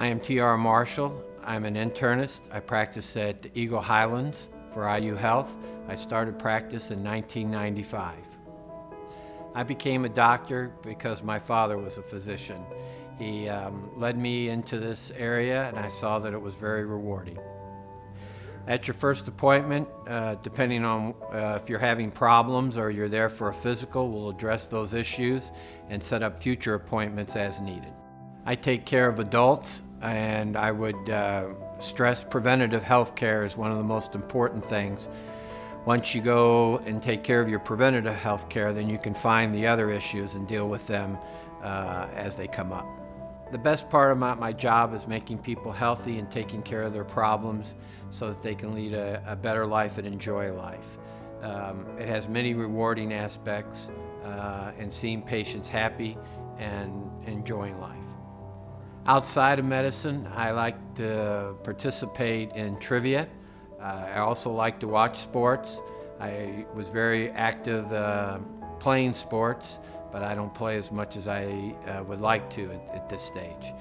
I am T.R. Marshall. I'm an internist. I practice at Eagle Highlands for IU Health. I started practice in 1995. I became a doctor because my father was a physician. He um, led me into this area and I saw that it was very rewarding. At your first appointment, uh, depending on uh, if you're having problems or you're there for a physical, we'll address those issues and set up future appointments as needed. I take care of adults and I would uh, stress preventative health care is one of the most important things. Once you go and take care of your preventative health care, then you can find the other issues and deal with them uh, as they come up. The best part about my job is making people healthy and taking care of their problems so that they can lead a, a better life and enjoy life. Um, it has many rewarding aspects uh, in seeing patients happy and enjoying life. Outside of medicine, I like to participate in trivia. Uh, I also like to watch sports. I was very active uh, playing sports, but I don't play as much as I uh, would like to at, at this stage.